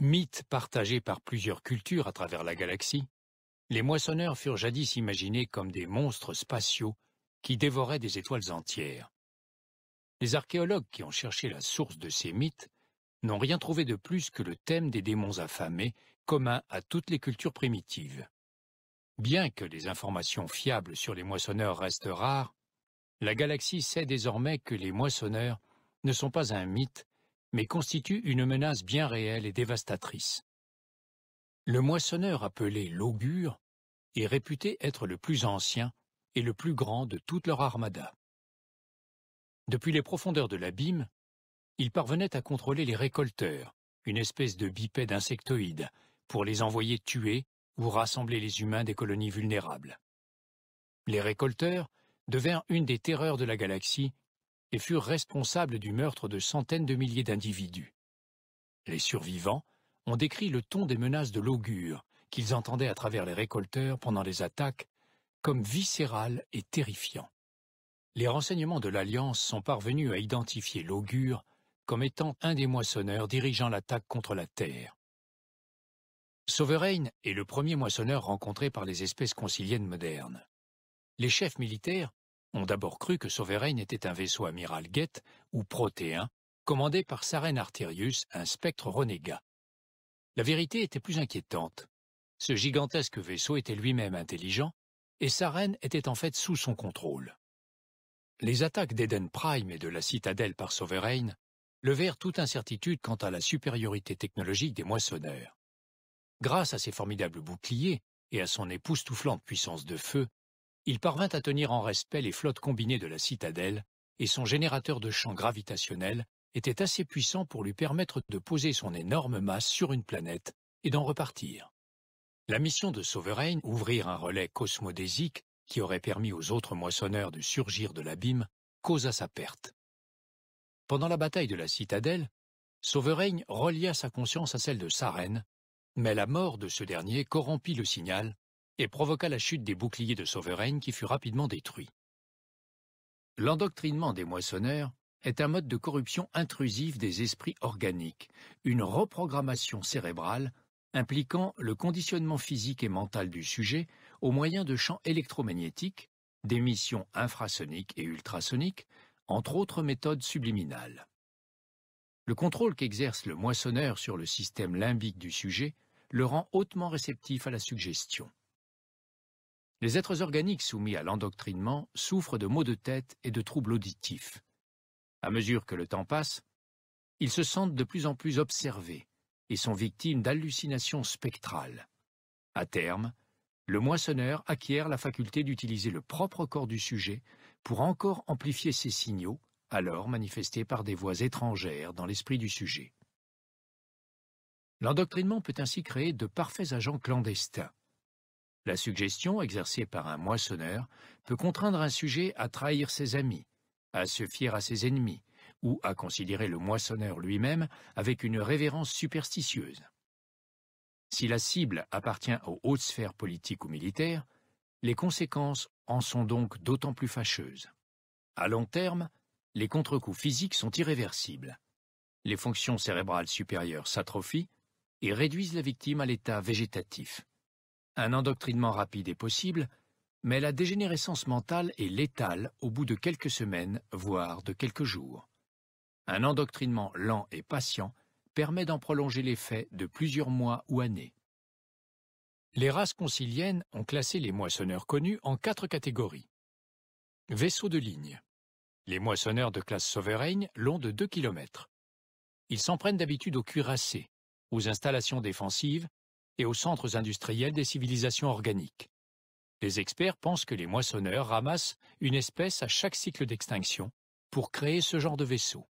Mythes partagés par plusieurs cultures à travers la galaxie, les moissonneurs furent jadis imaginés comme des monstres spatiaux qui dévoraient des étoiles entières. Les archéologues qui ont cherché la source de ces mythes n'ont rien trouvé de plus que le thème des démons affamés, commun à toutes les cultures primitives. Bien que les informations fiables sur les moissonneurs restent rares, la galaxie sait désormais que les moissonneurs ne sont pas un mythe, mais constituent une menace bien réelle et dévastatrice. Le moissonneur appelé l'augure est réputé être le plus ancien et le plus grand de toute leur armada. Depuis les profondeurs de l'abîme, il parvenait à contrôler les récolteurs, une espèce de bipède insectoïde, pour les envoyer tuer ou rassembler les humains des colonies vulnérables. Les récolteurs devinrent une des terreurs de la galaxie et furent responsables du meurtre de centaines de milliers d'individus. Les survivants ont décrit le ton des menaces de l'augure qu'ils entendaient à travers les récolteurs pendant les attaques comme viscéral et terrifiant. Les renseignements de l'Alliance sont parvenus à identifier l'augure comme étant un des moissonneurs dirigeant l'attaque contre la Terre. Sovereign est le premier moissonneur rencontré par les espèces conciliennes modernes. Les chefs militaires ont d'abord cru que Sovereign était un vaisseau amiral Geth ou protéen, commandé par Saren Arterius, un spectre renégat. La vérité était plus inquiétante. Ce gigantesque vaisseau était lui-même intelligent, et Saren était en fait sous son contrôle. Les attaques d'Eden Prime et de la citadelle par Sovereign levèrent toute incertitude quant à la supériorité technologique des moissonneurs. Grâce à ses formidables boucliers et à son époustouflante puissance de feu, il parvint à tenir en respect les flottes combinées de la citadelle, et son générateur de champ gravitationnel était assez puissant pour lui permettre de poser son énorme masse sur une planète et d'en repartir. La mission de Sovereign, ouvrir un relais cosmodésique qui aurait permis aux autres moissonneurs de surgir de l'abîme, causa sa perte. Pendant la bataille de la citadelle, Sovereign relia sa conscience à celle de Saren, mais la mort de ce dernier corrompit le signal et provoqua la chute des boucliers de Sovereign qui fut rapidement détruit. L'endoctrinement des moissonneurs est un mode de corruption intrusive des esprits organiques, une reprogrammation cérébrale impliquant le conditionnement physique et mental du sujet au moyen de champs électromagnétiques, d'émissions infrasoniques et ultrasoniques, entre autres méthodes subliminales. Le contrôle qu'exerce le moissonneur sur le système limbique du sujet le rend hautement réceptif à la suggestion. Les êtres organiques soumis à l'endoctrinement souffrent de maux de tête et de troubles auditifs. À mesure que le temps passe, ils se sentent de plus en plus observés et sont victimes d'hallucinations spectrales. À terme, le moissonneur acquiert la faculté d'utiliser le propre corps du sujet pour encore amplifier ses signaux, alors manifestés par des voix étrangères dans l'esprit du sujet. L'endoctrinement peut ainsi créer de parfaits agents clandestins. La suggestion exercée par un moissonneur peut contraindre un sujet à trahir ses amis, à se fier à ses ennemis, ou à considérer le moissonneur lui-même avec une révérence superstitieuse. Si la cible appartient aux hautes sphères politiques ou militaires, les conséquences en sont donc d'autant plus fâcheuses. À long terme, les contre-coups physiques sont irréversibles. Les fonctions cérébrales supérieures s'atrophient et réduisent la victime à l'état végétatif. Un endoctrinement rapide est possible, mais la dégénérescence mentale est létale au bout de quelques semaines, voire de quelques jours. Un endoctrinement lent et patient permet d'en prolonger l'effet de plusieurs mois ou années. Les races conciliennes ont classé les moissonneurs connus en quatre catégories. Vaisseaux de ligne. Les moissonneurs de classe souveraine l'ont de 2 km. Ils s'en prennent d'habitude aux cuirassés, aux installations défensives et aux centres industriels des civilisations organiques. Les experts pensent que les moissonneurs ramassent une espèce à chaque cycle d'extinction pour créer ce genre de vaisseau.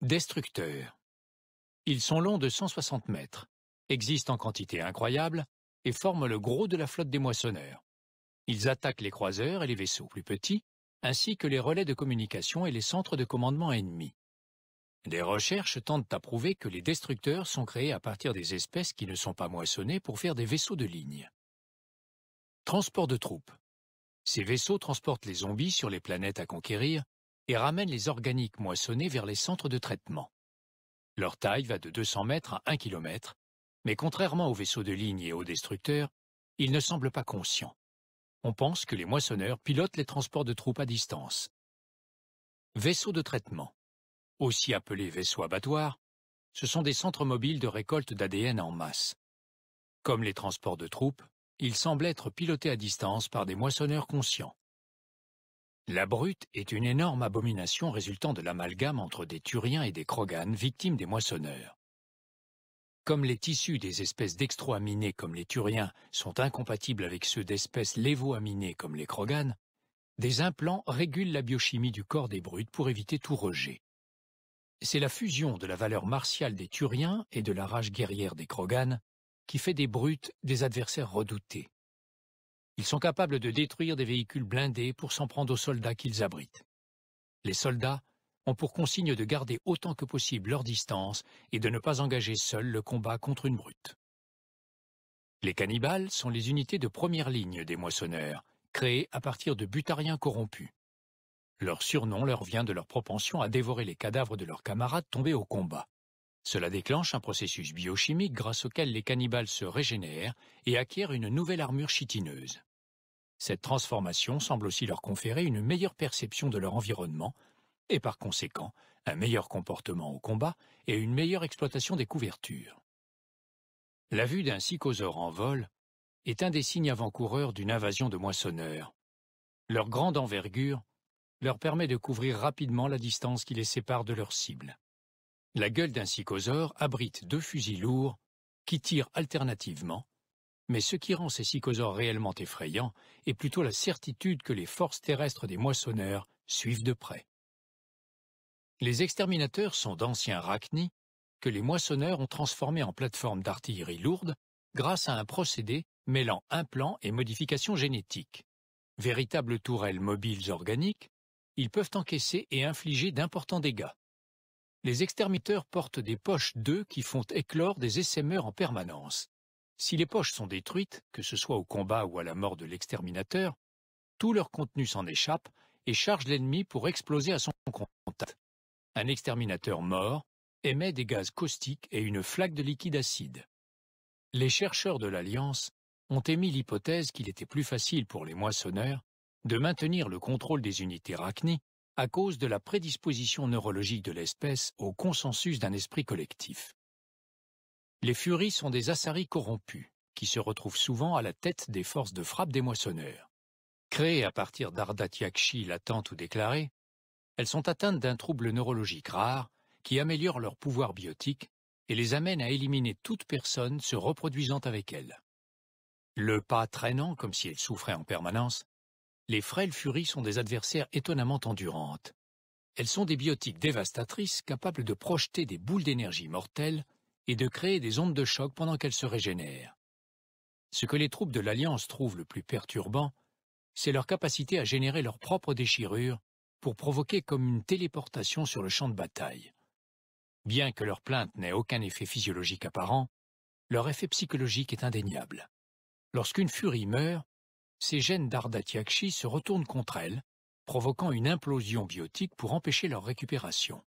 Destructeurs. Ils sont longs de 160 mètres, existent en quantité incroyable et forment le gros de la flotte des moissonneurs. Ils attaquent les croiseurs et les vaisseaux plus petits, ainsi que les relais de communication et les centres de commandement ennemis. Des recherches tentent à prouver que les destructeurs sont créés à partir des espèces qui ne sont pas moissonnées pour faire des vaisseaux de ligne. Transport de troupes. Ces vaisseaux transportent les zombies sur les planètes à conquérir et ramènent les organiques moissonnés vers les centres de traitement. Leur taille va de 200 mètres à 1 km, mais contrairement aux vaisseaux de ligne et aux destructeurs, ils ne semblent pas conscients. On pense que les moissonneurs pilotent les transports de troupes à distance. Vaisseaux de traitement, aussi appelés vaisseaux abattoirs, ce sont des centres mobiles de récolte d'ADN en masse. Comme les transports de troupes, ils semblent être pilotés à distance par des moissonneurs conscients. La brute est une énorme abomination résultant de l'amalgame entre des turiens et des kroganes victimes des moissonneurs. Comme les tissus des espèces dextroaminées comme les turiens sont incompatibles avec ceux d'espèces lévoaminées comme les kroganes, des implants régulent la biochimie du corps des brutes pour éviter tout rejet. C'est la fusion de la valeur martiale des turiens et de la rage guerrière des kroganes qui fait des brutes des adversaires redoutés. Ils sont capables de détruire des véhicules blindés pour s'en prendre aux soldats qu'ils abritent. Les soldats ont pour consigne de garder autant que possible leur distance et de ne pas engager seuls le combat contre une brute. Les cannibales sont les unités de première ligne des moissonneurs, créées à partir de butariens corrompus. Leur surnom leur vient de leur propension à dévorer les cadavres de leurs camarades tombés au combat. Cela déclenche un processus biochimique grâce auquel les cannibales se régénèrent et acquièrent une nouvelle armure chitineuse. Cette transformation semble aussi leur conférer une meilleure perception de leur environnement et par conséquent un meilleur comportement au combat et une meilleure exploitation des couvertures. La vue d'un psychosaure en vol est un des signes avant-coureurs d'une invasion de moissonneurs. Leur grande envergure leur permet de couvrir rapidement la distance qui les sépare de leur cible. La gueule d'un psychosaure abrite deux fusils lourds qui tirent alternativement, mais ce qui rend ces psychosaures réellement effrayants est plutôt la certitude que les forces terrestres des moissonneurs suivent de près. Les exterminateurs sont d'anciens rachnis que les moissonneurs ont transformés en plateformes d'artillerie lourde grâce à un procédé mêlant implants et modifications génétiques. Véritables tourelles mobiles organiques, ils peuvent encaisser et infliger d'importants dégâts. Les exterminateurs portent des poches d'œufs qui font éclore des essaimeurs en permanence. Si les poches sont détruites, que ce soit au combat ou à la mort de l'exterminateur, tout leur contenu s'en échappe et charge l'ennemi pour exploser à son contact un exterminateur mort émet des gaz caustiques et une flaque de liquide acide. Les chercheurs de l'Alliance ont émis l'hypothèse qu'il était plus facile pour les moissonneurs de maintenir le contrôle des unités rachni à cause de la prédisposition neurologique de l'espèce au consensus d'un esprit collectif. Les furies sont des assaris corrompus, qui se retrouvent souvent à la tête des forces de frappe des moissonneurs. Créées à partir d'Ardatiakshi latentes ou déclarées, elles sont atteintes d'un trouble neurologique rare qui améliore leur pouvoir biotique et les amène à éliminer toute personne se reproduisant avec elles. Le pas traînant comme si elles souffraient en permanence, les frêles furies sont des adversaires étonnamment endurantes. Elles sont des biotiques dévastatrices capables de projeter des boules d'énergie mortelles et de créer des ondes de choc pendant qu'elles se régénèrent. Ce que les troupes de l'Alliance trouvent le plus perturbant, c'est leur capacité à générer leurs propres déchirures pour provoquer comme une téléportation sur le champ de bataille. Bien que leur plainte n'ait aucun effet physiologique apparent, leur effet psychologique est indéniable. Lorsqu'une furie meurt, ces gènes d'Ardatiakshi se retournent contre elle, provoquant une implosion biotique pour empêcher leur récupération.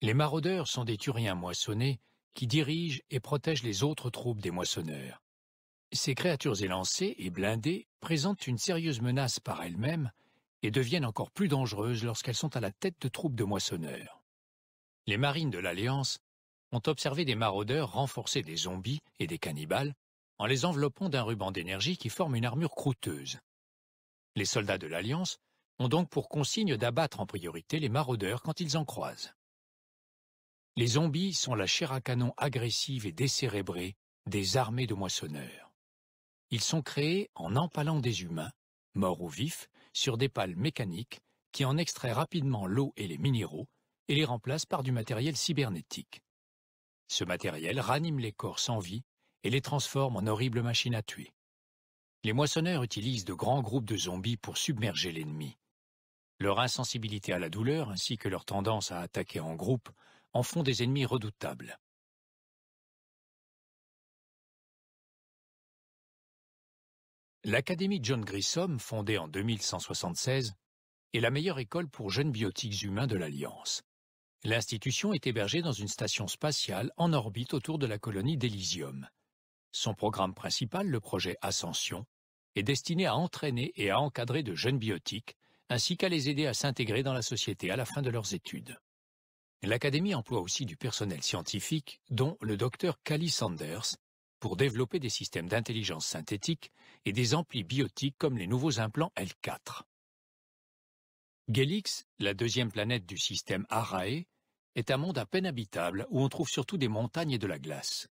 Les maraudeurs sont des turiens moissonnés qui dirigent et protègent les autres troupes des moissonneurs. Ces créatures élancées et blindées présentent une sérieuse menace par elles-mêmes et deviennent encore plus dangereuses lorsqu'elles sont à la tête de troupes de moissonneurs. Les marines de l'Alliance ont observé des maraudeurs renforcer des zombies et des cannibales en les enveloppant d'un ruban d'énergie qui forme une armure croûteuse. Les soldats de l'Alliance ont donc pour consigne d'abattre en priorité les maraudeurs quand ils en croisent. Les zombies sont la chair à canon agressive et décérébrée des armées de moissonneurs. Ils sont créés en empalant des humains, morts ou vifs, sur des pales mécaniques qui en extraient rapidement l'eau et les minéraux et les remplacent par du matériel cybernétique. Ce matériel ranime les corps sans vie et les transforme en horribles machines à tuer. Les moissonneurs utilisent de grands groupes de zombies pour submerger l'ennemi. Leur insensibilité à la douleur ainsi que leur tendance à attaquer en groupe en font des ennemis redoutables. L'Académie John Grissom, fondée en 2176, est la meilleure école pour jeunes biotiques humains de l'Alliance. L'institution est hébergée dans une station spatiale en orbite autour de la colonie d'Elysium. Son programme principal, le projet Ascension, est destiné à entraîner et à encadrer de jeunes biotiques, ainsi qu'à les aider à s'intégrer dans la société à la fin de leurs études. L'Académie emploie aussi du personnel scientifique, dont le docteur Cally Sanders, pour développer des systèmes d'intelligence synthétique et des amplis biotiques comme les nouveaux implants L4. Gelix, la deuxième planète du système Arae, est un monde à peine habitable où on trouve surtout des montagnes et de la glace.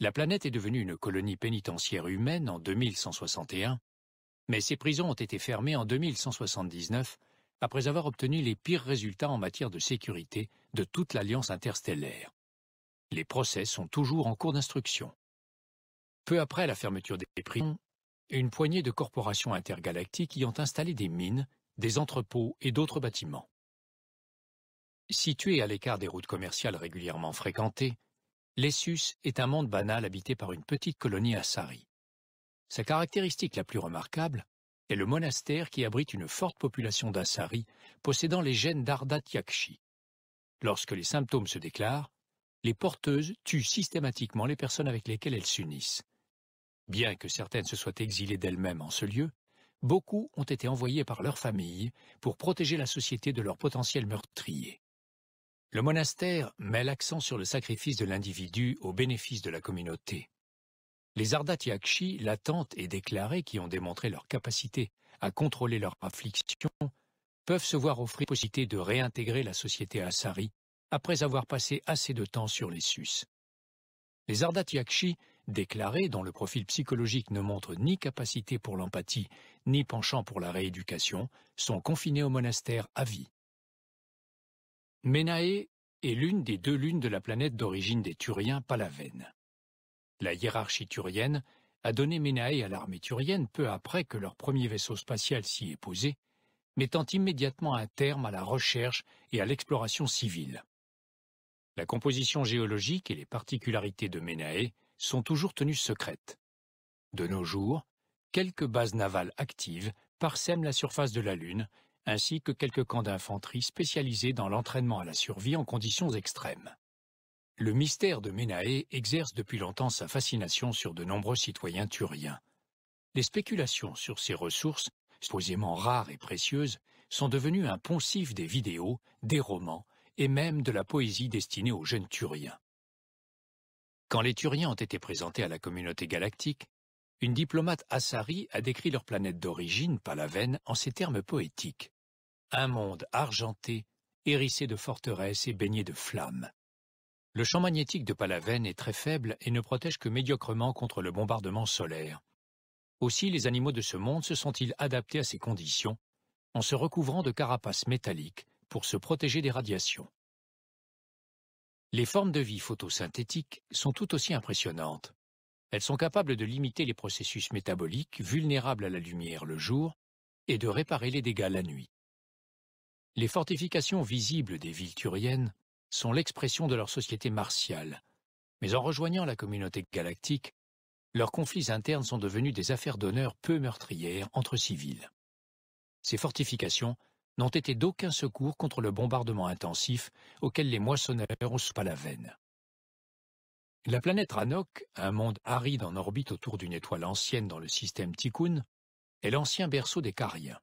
La planète est devenue une colonie pénitentiaire humaine en 2161, mais ses prisons ont été fermées en 2179 après avoir obtenu les pires résultats en matière de sécurité de toute l'Alliance interstellaire. Les procès sont toujours en cours d'instruction. Peu après la fermeture des prisons, une poignée de corporations intergalactiques y ont installé des mines, des entrepôts et d'autres bâtiments. Situé à l'écart des routes commerciales régulièrement fréquentées, Lessus est un monde banal habité par une petite colonie Assari. Sa caractéristique la plus remarquable est le monastère qui abrite une forte population d'Assari possédant les gènes d'Ardat Yakshi. Lorsque les symptômes se déclarent, les porteuses tuent systématiquement les personnes avec lesquelles elles s'unissent. Bien que certaines se soient exilées d'elles-mêmes en ce lieu, beaucoup ont été envoyées par leur famille pour protéger la société de leurs potentiels meurtriers. Le monastère met l'accent sur le sacrifice de l'individu au bénéfice de la communauté. Les Ardatyakshi, latentes et déclarées qui ont démontré leur capacité à contrôler leur affliction, peuvent se voir offrir la possibilité de réintégrer la société Asari après avoir passé assez de temps sur les sus. Les Ardatyakshi déclarés dont le profil psychologique ne montre ni capacité pour l'empathie, ni penchant pour la rééducation, sont confinés au monastère à vie. Ménaé est l'une des deux lunes de la planète d'origine des Turiens Palavènes. La hiérarchie turienne a donné Ménaé à l'armée turienne peu après que leur premier vaisseau spatial s'y est posé, mettant immédiatement un terme à la recherche et à l'exploration civile. La composition géologique et les particularités de Ménaé sont toujours tenues secrètes. De nos jours, quelques bases navales actives parsèment la surface de la Lune, ainsi que quelques camps d'infanterie spécialisés dans l'entraînement à la survie en conditions extrêmes. Le mystère de Ménaé exerce depuis longtemps sa fascination sur de nombreux citoyens turiens. Les spéculations sur ces ressources, supposément rares et précieuses, sont devenues un poncif des vidéos, des romans et même de la poésie destinée aux jeunes turiens. Quand les Turiens ont été présentés à la communauté galactique, une diplomate Assari a décrit leur planète d'origine, Palavène, en ces termes poétiques. Un monde argenté, hérissé de forteresses et baigné de flammes. Le champ magnétique de Palavène est très faible et ne protège que médiocrement contre le bombardement solaire. Aussi les animaux de ce monde se sont-ils adaptés à ces conditions, en se recouvrant de carapaces métalliques pour se protéger des radiations. Les formes de vie photosynthétiques sont tout aussi impressionnantes. Elles sont capables de limiter les processus métaboliques vulnérables à la lumière le jour et de réparer les dégâts la nuit. Les fortifications visibles des villes turiennes sont l'expression de leur société martiale, mais en rejoignant la communauté galactique, leurs conflits internes sont devenus des affaires d'honneur peu meurtrières entre civils. Ces fortifications n'ont été d'aucun secours contre le bombardement intensif auquel les moissonneurs ont pas la veine. La planète Ranok, un monde aride en orbite autour d'une étoile ancienne dans le système Tikkun, est l'ancien berceau des Cariens.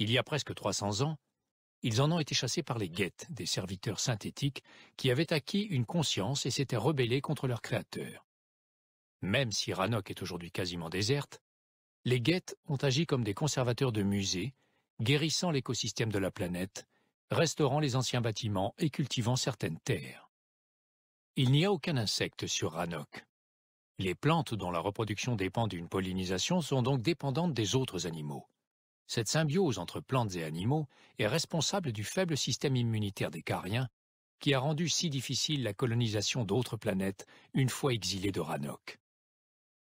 Il y a presque 300 ans, ils en ont été chassés par les Geth, des serviteurs synthétiques, qui avaient acquis une conscience et s'étaient rebellés contre leur créateur. Même si Ranok est aujourd'hui quasiment déserte, les Geth ont agi comme des conservateurs de musées guérissant l'écosystème de la planète, restaurant les anciens bâtiments et cultivant certaines terres. Il n'y a aucun insecte sur Ranok. Les plantes dont la reproduction dépend d'une pollinisation sont donc dépendantes des autres animaux. Cette symbiose entre plantes et animaux est responsable du faible système immunitaire des cariens, qui a rendu si difficile la colonisation d'autres planètes une fois exilés de Ranok.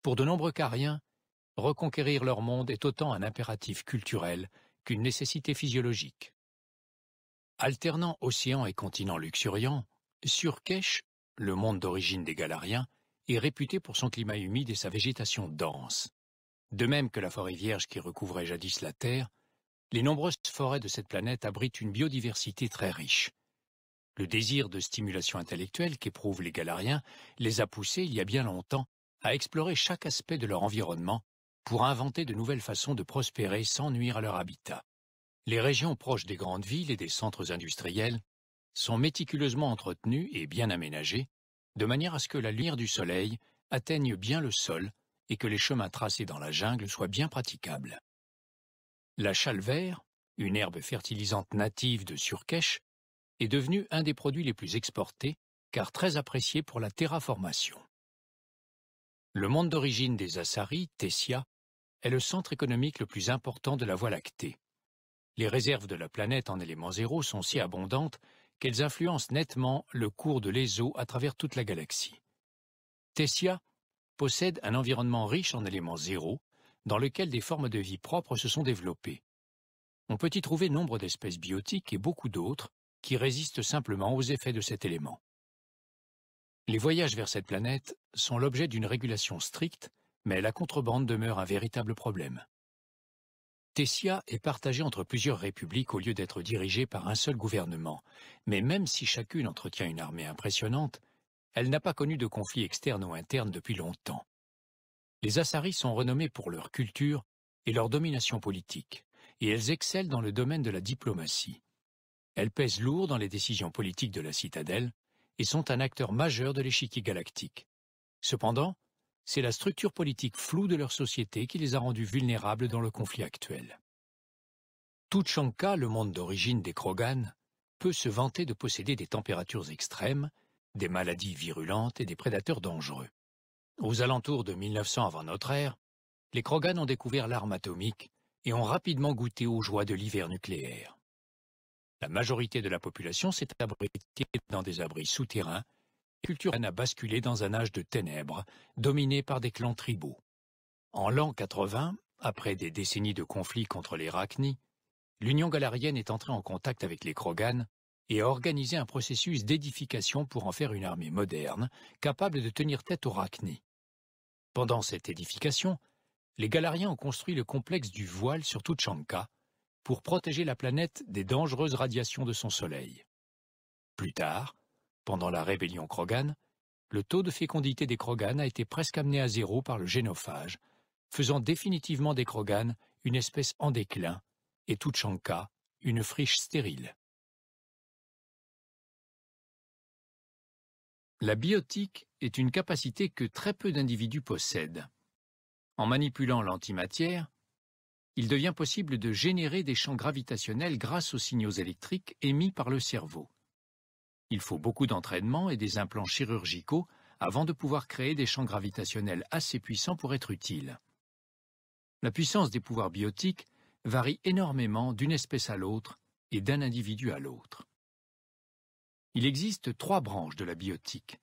Pour de nombreux cariens, reconquérir leur monde est autant un impératif culturel qu'une nécessité physiologique. Alternant océan et continent luxuriant, Surkesh, le monde d'origine des Galariens, est réputé pour son climat humide et sa végétation dense. De même que la forêt vierge qui recouvrait jadis la Terre, les nombreuses forêts de cette planète abritent une biodiversité très riche. Le désir de stimulation intellectuelle qu'éprouvent les galariens les a poussés, il y a bien longtemps, à explorer chaque aspect de leur environnement pour inventer de nouvelles façons de prospérer sans nuire à leur habitat. Les régions proches des grandes villes et des centres industriels sont méticuleusement entretenues et bien aménagées, de manière à ce que la lumière du soleil atteigne bien le sol et que les chemins tracés dans la jungle soient bien praticables. La chalvère, une herbe fertilisante native de Surkèche, est devenue un des produits les plus exportés, car très apprécié pour la terraformation. Le monde d'origine des Assaris, Tessia, est le centre économique le plus important de la Voie lactée. Les réserves de la planète en éléments zéro sont si abondantes qu'elles influencent nettement le cours de l'ESO à travers toute la galaxie. Tessia possède un environnement riche en éléments zéro, dans lequel des formes de vie propres se sont développées. On peut y trouver nombre d'espèces biotiques et beaucoup d'autres qui résistent simplement aux effets de cet élément. Les voyages vers cette planète sont l'objet d'une régulation stricte, mais la contrebande demeure un véritable problème. Tessia est partagée entre plusieurs républiques au lieu d'être dirigée par un seul gouvernement, mais même si chacune entretient une armée impressionnante, elle n'a pas connu de conflits externes ou internes depuis longtemps. Les Assaris sont renommés pour leur culture et leur domination politique, et elles excellent dans le domaine de la diplomatie. Elles pèsent lourd dans les décisions politiques de la citadelle et sont un acteur majeur de l'échiquier galactique. Cependant, c'est la structure politique floue de leur société qui les a rendus vulnérables dans le conflit actuel. Tuchanka, le monde d'origine des Krogan, peut se vanter de posséder des températures extrêmes des maladies virulentes et des prédateurs dangereux. Aux alentours de 1900 avant notre ère, les Krogan ont découvert l'arme atomique et ont rapidement goûté aux joies de l'hiver nucléaire. La majorité de la population s'est abritée dans des abris souterrains et la culture a basculé dans un âge de ténèbres, dominé par des clans tribaux. En l'an 80, après des décennies de conflits contre les Rachni, l'Union galarienne est entrée en contact avec les Krogan et a organisé un processus d'édification pour en faire une armée moderne, capable de tenir tête aux Rachni. Pendant cette édification, les Galariens ont construit le complexe du voile sur Tuchanka pour protéger la planète des dangereuses radiations de son soleil. Plus tard, pendant la rébellion Krogan, le taux de fécondité des Krogan a été presque amené à zéro par le génophage, faisant définitivement des Krogan une espèce en déclin et Tuchanka une friche stérile. La biotique est une capacité que très peu d'individus possèdent. En manipulant l'antimatière, il devient possible de générer des champs gravitationnels grâce aux signaux électriques émis par le cerveau. Il faut beaucoup d'entraînement et des implants chirurgicaux avant de pouvoir créer des champs gravitationnels assez puissants pour être utiles. La puissance des pouvoirs biotiques varie énormément d'une espèce à l'autre et d'un individu à l'autre. Il existe trois branches de la biotique.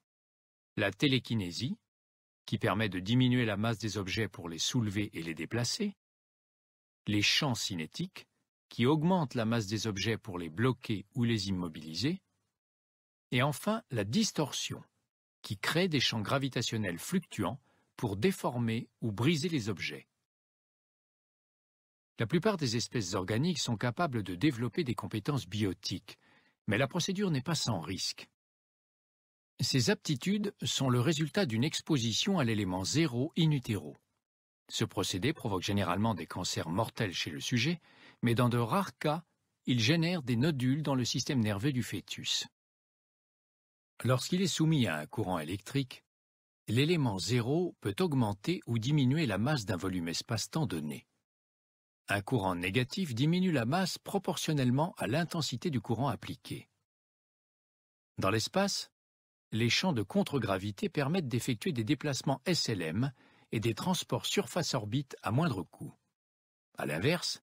La télékinésie, qui permet de diminuer la masse des objets pour les soulever et les déplacer. Les champs cinétiques, qui augmentent la masse des objets pour les bloquer ou les immobiliser. Et enfin, la distorsion, qui crée des champs gravitationnels fluctuants pour déformer ou briser les objets. La plupart des espèces organiques sont capables de développer des compétences biotiques, mais la procédure n'est pas sans risque. Ces aptitudes sont le résultat d'une exposition à l'élément zéro in utero. Ce procédé provoque généralement des cancers mortels chez le sujet, mais dans de rares cas, il génère des nodules dans le système nerveux du fœtus. Lorsqu'il est soumis à un courant électrique, l'élément zéro peut augmenter ou diminuer la masse d'un volume espace-temps donné. Un courant négatif diminue la masse proportionnellement à l'intensité du courant appliqué. Dans l'espace, les champs de contre-gravité permettent d'effectuer des déplacements SLM et des transports surface-orbite à moindre coût. À l'inverse,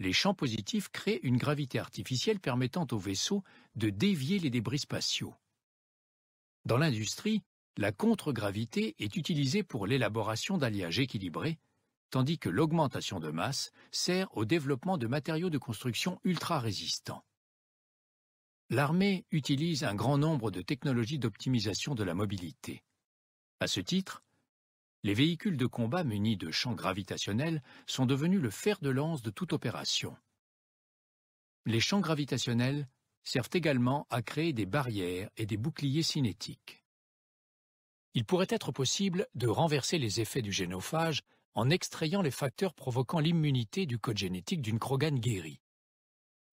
les champs positifs créent une gravité artificielle permettant au vaisseau de dévier les débris spatiaux. Dans l'industrie, la contre-gravité est utilisée pour l'élaboration d'alliages équilibrés tandis que l'augmentation de masse sert au développement de matériaux de construction ultra-résistants. L'armée utilise un grand nombre de technologies d'optimisation de la mobilité. À ce titre, les véhicules de combat munis de champs gravitationnels sont devenus le fer de lance de toute opération. Les champs gravitationnels servent également à créer des barrières et des boucliers cinétiques. Il pourrait être possible de renverser les effets du génophage en extrayant les facteurs provoquant l'immunité du code génétique d'une Krogan guérie.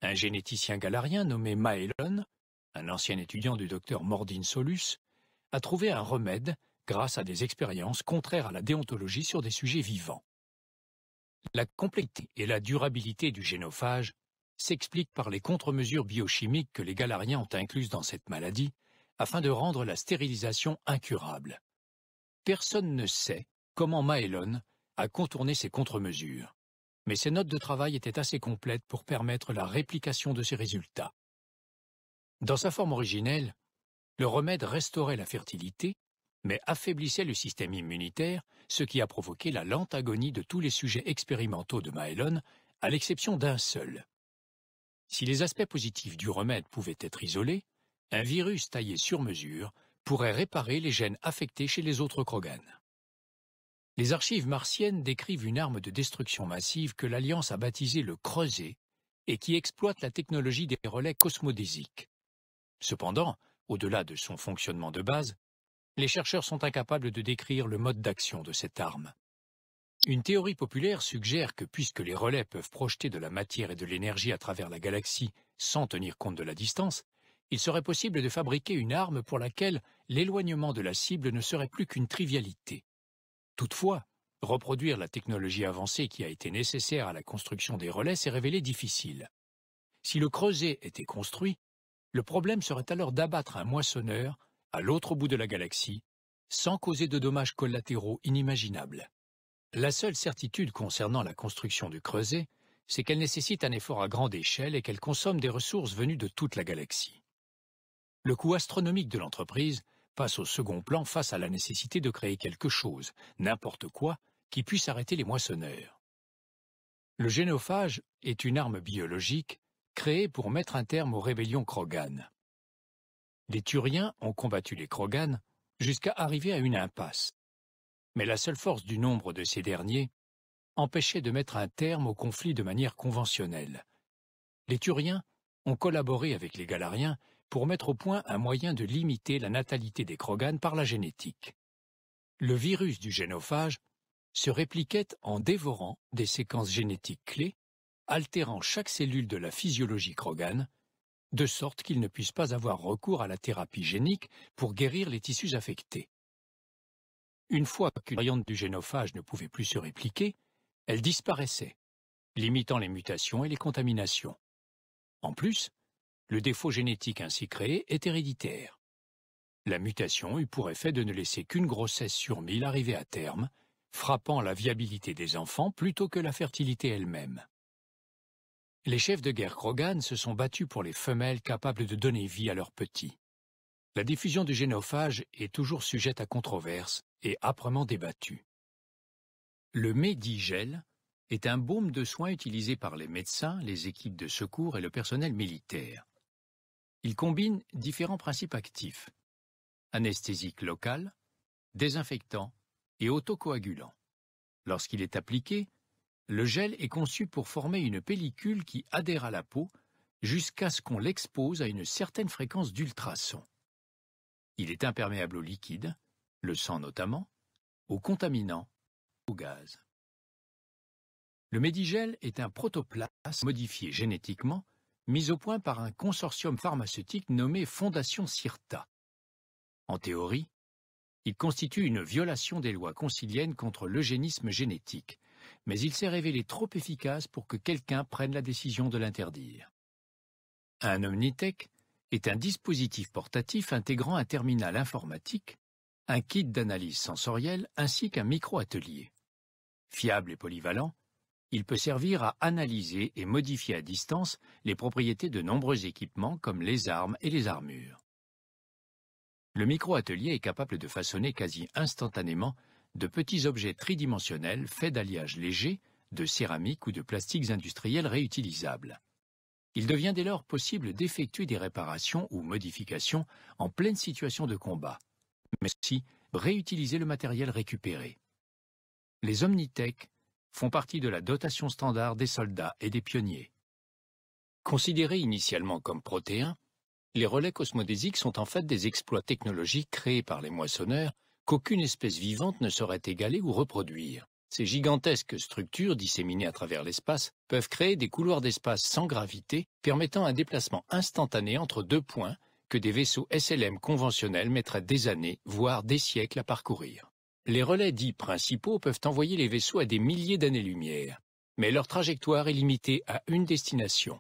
Un généticien galarien nommé Maelon, un ancien étudiant du docteur Mordin Solus, a trouvé un remède grâce à des expériences contraires à la déontologie sur des sujets vivants. La complexité et la durabilité du génophage s'expliquent par les contre-mesures biochimiques que les galariens ont incluses dans cette maladie afin de rendre la stérilisation incurable. Personne ne sait comment Maelon a contourné ces contre-mesures, mais ses notes de travail étaient assez complètes pour permettre la réplication de ces résultats. Dans sa forme originelle, le remède restaurait la fertilité, mais affaiblissait le système immunitaire, ce qui a provoqué la lente agonie de tous les sujets expérimentaux de Maelon, à l'exception d'un seul. Si les aspects positifs du remède pouvaient être isolés, un virus taillé sur mesure pourrait réparer les gènes affectés chez les autres Krogan. Les archives martiennes décrivent une arme de destruction massive que l'Alliance a baptisée le Creuset et qui exploite la technologie des relais cosmodésiques. Cependant, au-delà de son fonctionnement de base, les chercheurs sont incapables de décrire le mode d'action de cette arme. Une théorie populaire suggère que puisque les relais peuvent projeter de la matière et de l'énergie à travers la galaxie sans tenir compte de la distance, il serait possible de fabriquer une arme pour laquelle l'éloignement de la cible ne serait plus qu'une trivialité. Toutefois, reproduire la technologie avancée qui a été nécessaire à la construction des relais s'est révélé difficile. Si le creuset était construit, le problème serait alors d'abattre un moissonneur à l'autre bout de la galaxie, sans causer de dommages collatéraux inimaginables. La seule certitude concernant la construction du creuset, c'est qu'elle nécessite un effort à grande échelle et qu'elle consomme des ressources venues de toute la galaxie. Le coût astronomique de l'entreprise au second plan face à la nécessité de créer quelque chose, n'importe quoi, qui puisse arrêter les moissonneurs. Le génophage est une arme biologique créée pour mettre un terme aux rébellions Krogan. Les Turiens ont combattu les Krogan jusqu'à arriver à une impasse. Mais la seule force du nombre de ces derniers empêchait de mettre un terme au conflit de manière conventionnelle. Les Turiens ont collaboré avec les Galariens pour mettre au point un moyen de limiter la natalité des Krogan par la génétique. Le virus du génophage se répliquait en dévorant des séquences génétiques clés, altérant chaque cellule de la physiologie Krogan de sorte qu'ils ne puissent pas avoir recours à la thérapie génique pour guérir les tissus affectés. Une fois qu'une variante du génophage ne pouvait plus se répliquer, elle disparaissait, limitant les mutations et les contaminations. En plus, le défaut génétique ainsi créé est héréditaire. La mutation eut pour effet de ne laisser qu'une grossesse sur mille arriver à terme, frappant la viabilité des enfants plutôt que la fertilité elle-même. Les chefs de guerre Krogan se sont battus pour les femelles capables de donner vie à leurs petits. La diffusion du génophage est toujours sujette à controverse et âprement débattue. Le Médigel est un baume de soins utilisé par les médecins, les équipes de secours et le personnel militaire. Il combine différents principes actifs anesthésique local, désinfectant et autocoagulant. Lorsqu'il est appliqué, le gel est conçu pour former une pellicule qui adhère à la peau jusqu'à ce qu'on l'expose à une certaine fréquence d'ultrasons. Il est imperméable au liquide, le sang notamment, aux contaminants, au gaz. Le Médigel est un protoplasme modifié génétiquement, mis au point par un consortium pharmaceutique nommé Fondation CIRTA. En théorie, il constitue une violation des lois conciliennes contre l'eugénisme génétique, mais il s'est révélé trop efficace pour que quelqu'un prenne la décision de l'interdire. Un Omnitech est un dispositif portatif intégrant un terminal informatique, un kit d'analyse sensorielle ainsi qu'un micro-atelier. Fiable et polyvalent, il peut servir à analyser et modifier à distance les propriétés de nombreux équipements comme les armes et les armures. Le micro-atelier est capable de façonner quasi instantanément de petits objets tridimensionnels faits d'alliages légers, de céramique ou de plastiques industriels réutilisables. Il devient dès lors possible d'effectuer des réparations ou modifications en pleine situation de combat, mais aussi réutiliser le matériel récupéré. Les Omnitech font partie de la dotation standard des soldats et des pionniers. Considérés initialement comme protéins, les relais cosmodésiques sont en fait des exploits technologiques créés par les moissonneurs qu'aucune espèce vivante ne saurait égaler ou reproduire. Ces gigantesques structures disséminées à travers l'espace peuvent créer des couloirs d'espace sans gravité permettant un déplacement instantané entre deux points que des vaisseaux SLM conventionnels mettraient des années, voire des siècles à parcourir. Les relais dits principaux peuvent envoyer les vaisseaux à des milliers d'années-lumière, mais leur trajectoire est limitée à une destination.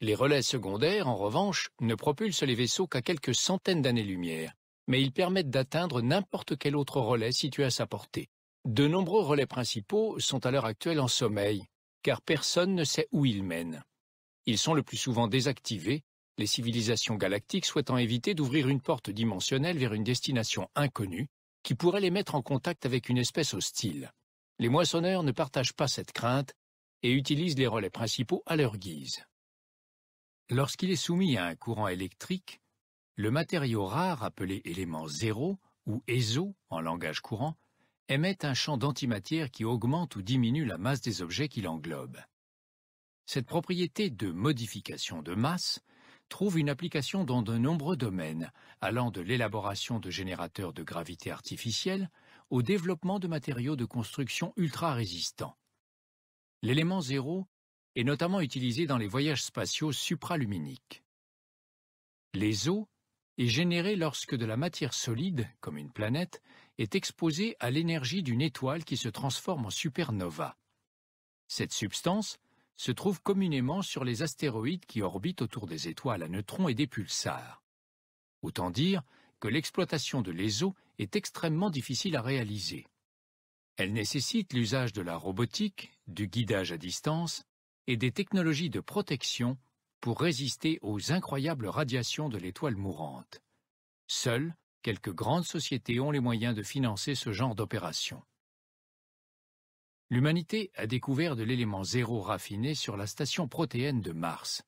Les relais secondaires, en revanche, ne propulsent les vaisseaux qu'à quelques centaines d'années-lumière, mais ils permettent d'atteindre n'importe quel autre relais situé à sa portée. De nombreux relais principaux sont à l'heure actuelle en sommeil, car personne ne sait où ils mènent. Ils sont le plus souvent désactivés, les civilisations galactiques souhaitant éviter d'ouvrir une porte dimensionnelle vers une destination inconnue, qui pourrait les mettre en contact avec une espèce hostile. Les moissonneurs ne partagent pas cette crainte et utilisent les relais principaux à leur guise. Lorsqu'il est soumis à un courant électrique, le matériau rare appelé élément zéro, ou ESO en langage courant, émet un champ d'antimatière qui augmente ou diminue la masse des objets qui l'englobent. Cette propriété de modification de masse trouve une application dans de nombreux domaines, allant de l'élaboration de générateurs de gravité artificielle au développement de matériaux de construction ultra résistants. L'élément zéro est notamment utilisé dans les voyages spatiaux supraluminiques. Les eaux est généré lorsque de la matière solide, comme une planète, est exposée à l'énergie d'une étoile qui se transforme en supernova. Cette substance se trouve communément sur les astéroïdes qui orbitent autour des étoiles à neutrons et des pulsars. Autant dire que l'exploitation de l'ESO est extrêmement difficile à réaliser. Elle nécessite l'usage de la robotique, du guidage à distance et des technologies de protection pour résister aux incroyables radiations de l'étoile mourante. Seules quelques grandes sociétés ont les moyens de financer ce genre d'opération. L'humanité a découvert de l'élément zéro raffiné sur la station protéenne de Mars.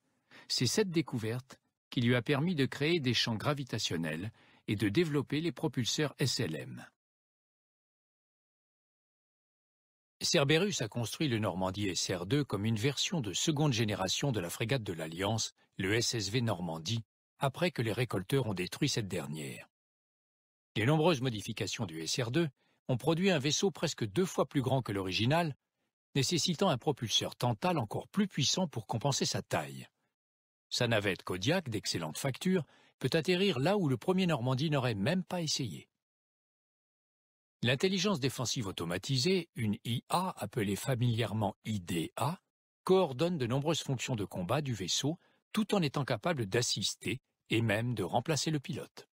C'est cette découverte qui lui a permis de créer des champs gravitationnels et de développer les propulseurs SLM. Cerberus a construit le Normandie SR2 comme une version de seconde génération de la frégate de l'Alliance, le SSV Normandie, après que les récolteurs ont détruit cette dernière. Les nombreuses modifications du SR2 ont produit un vaisseau presque deux fois plus grand que l'original, nécessitant un propulseur Tantal encore plus puissant pour compenser sa taille. Sa navette Kodiak, d'excellente facture, peut atterrir là où le premier Normandie n'aurait même pas essayé. L'intelligence défensive automatisée, une IA appelée familièrement IDA, coordonne de nombreuses fonctions de combat du vaisseau tout en étant capable d'assister et même de remplacer le pilote.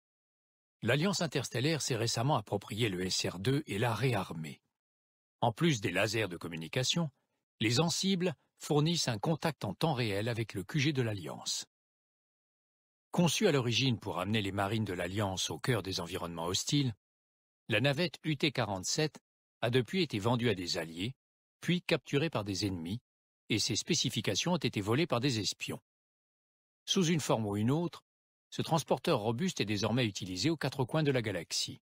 L'Alliance interstellaire s'est récemment approprié le SR-2 et l'a réarmé. En plus des lasers de communication, les Ansibles fournissent un contact en temps réel avec le QG de l'Alliance. Conçu à l'origine pour amener les marines de l'Alliance au cœur des environnements hostiles, la navette UT-47 a depuis été vendue à des alliés, puis capturée par des ennemis, et ses spécifications ont été volées par des espions. Sous une forme ou une autre, ce transporteur robuste est désormais utilisé aux quatre coins de la galaxie.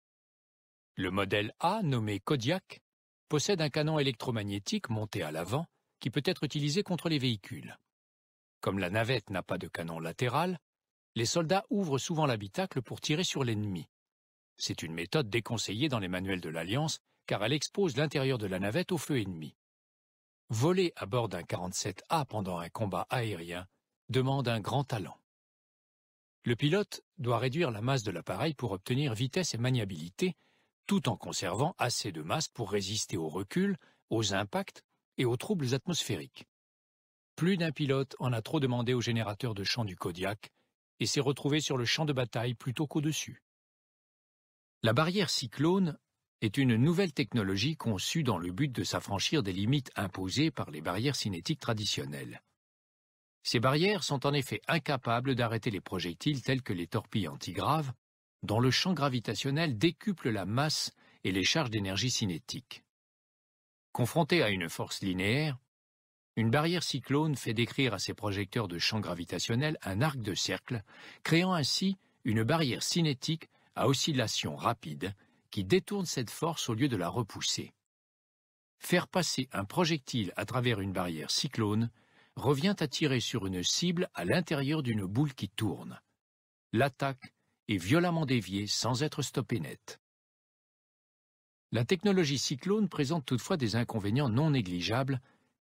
Le modèle A, nommé Kodiak, possède un canon électromagnétique monté à l'avant qui peut être utilisé contre les véhicules. Comme la navette n'a pas de canon latéral, les soldats ouvrent souvent l'habitacle pour tirer sur l'ennemi. C'est une méthode déconseillée dans les manuels de l'Alliance, car elle expose l'intérieur de la navette au feu ennemi. Voler à bord d'un 47A pendant un combat aérien demande un grand talent. Le pilote doit réduire la masse de l'appareil pour obtenir vitesse et maniabilité, tout en conservant assez de masse pour résister aux reculs, aux impacts et aux troubles atmosphériques. Plus d'un pilote en a trop demandé au générateur de champ du Kodiak et s'est retrouvé sur le champ de bataille plutôt qu'au-dessus. La barrière cyclone est une nouvelle technologie conçue dans le but de s'affranchir des limites imposées par les barrières cinétiques traditionnelles. Ces barrières sont en effet incapables d'arrêter les projectiles tels que les torpilles antigraves, dont le champ gravitationnel décuple la masse et les charges d'énergie cinétique. Confrontée à une force linéaire, une barrière cyclone fait décrire à ses projecteurs de champ gravitationnel un arc de cercle, créant ainsi une barrière cinétique à oscillation rapide qui détourne cette force au lieu de la repousser. Faire passer un projectile à travers une barrière cyclone revient à tirer sur une cible à l'intérieur d'une boule qui tourne. L'attaque est violemment déviée sans être stoppée net. La technologie Cyclone présente toutefois des inconvénients non négligeables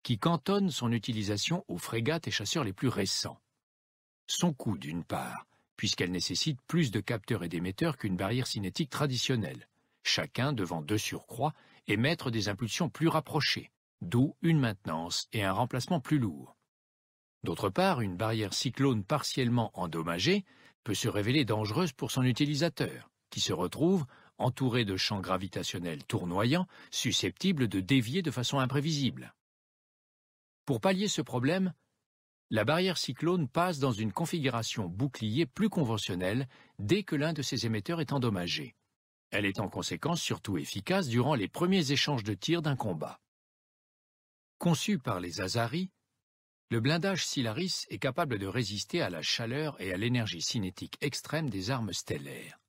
qui cantonnent son utilisation aux frégates et chasseurs les plus récents. Son coût, d'une part, puisqu'elle nécessite plus de capteurs et d'émetteurs qu'une barrière cinétique traditionnelle, chacun devant de surcroît émettre des impulsions plus rapprochées, d'où une maintenance et un remplacement plus lourd. D'autre part, une barrière cyclone partiellement endommagée peut se révéler dangereuse pour son utilisateur, qui se retrouve entouré de champs gravitationnels tournoyants susceptibles de dévier de façon imprévisible. Pour pallier ce problème, la barrière cyclone passe dans une configuration bouclier plus conventionnelle dès que l'un de ses émetteurs est endommagé. Elle est en conséquence surtout efficace durant les premiers échanges de tirs d'un combat. Conçu par les Azaris, le blindage Silaris est capable de résister à la chaleur et à l'énergie cinétique extrême des armes stellaires.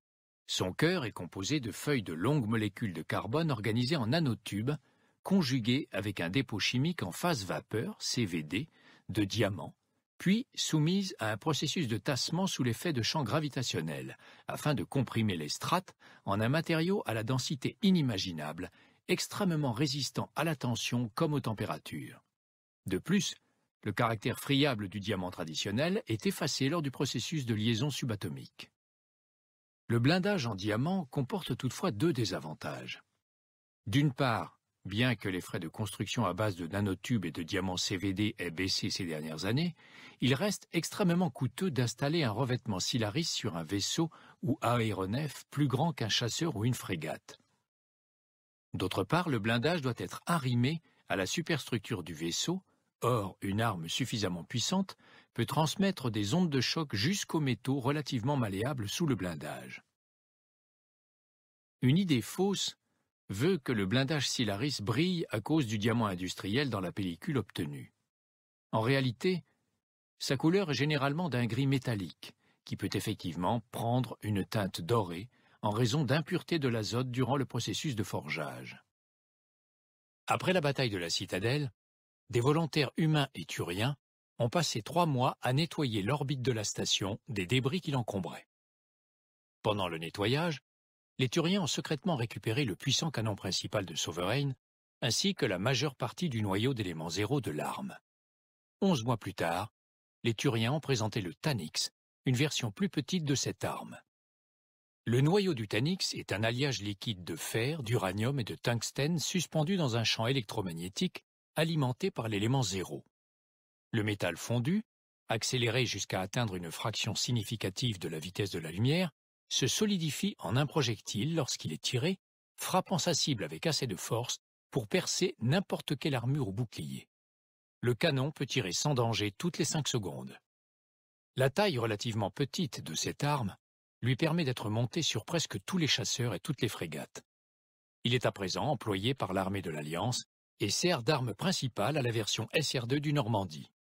Son cœur est composé de feuilles de longues molécules de carbone organisées en nanotubes, conjuguées avec un dépôt chimique en phase vapeur, CVD, de diamants, puis soumises à un processus de tassement sous l'effet de champs gravitationnels, afin de comprimer les strates en un matériau à la densité inimaginable, extrêmement résistant à la tension comme aux températures. De plus, le caractère friable du diamant traditionnel est effacé lors du processus de liaison subatomique. Le blindage en diamant comporte toutefois deux désavantages. D'une part, bien que les frais de construction à base de nanotubes et de diamants CVD aient baissé ces dernières années, il reste extrêmement coûteux d'installer un revêtement Silaris sur un vaisseau ou aéronef plus grand qu'un chasseur ou une frégate. D'autre part, le blindage doit être arrimé à la superstructure du vaisseau, or une arme suffisamment puissante peut transmettre des ondes de choc jusqu'aux métaux relativement malléables sous le blindage. Une idée fausse veut que le blindage Silaris brille à cause du diamant industriel dans la pellicule obtenue. En réalité, sa couleur est généralement d'un gris métallique, qui peut effectivement prendre une teinte dorée en raison d'impureté de l'azote durant le processus de forgeage. Après la bataille de la citadelle, des volontaires humains et turiens ont passé trois mois à nettoyer l'orbite de la station des débris qui l'encombraient. Pendant le nettoyage, les Turiens ont secrètement récupéré le puissant canon principal de Sovereign, ainsi que la majeure partie du noyau d'élément zéro de l'arme. Onze mois plus tard, les Turiens ont présenté le Tanix, une version plus petite de cette arme. Le noyau du Tanix est un alliage liquide de fer, d'uranium et de tungstène suspendu dans un champ électromagnétique alimenté par l'élément zéro. Le métal fondu, accéléré jusqu'à atteindre une fraction significative de la vitesse de la lumière, se solidifie en un projectile lorsqu'il est tiré, frappant sa cible avec assez de force pour percer n'importe quelle armure ou bouclier. Le canon peut tirer sans danger toutes les cinq secondes. La taille relativement petite de cette arme lui permet d'être monté sur presque tous les chasseurs et toutes les frégates. Il est à présent employé par l'armée de l'Alliance et sert d'arme principale à la version SR2 du Normandie.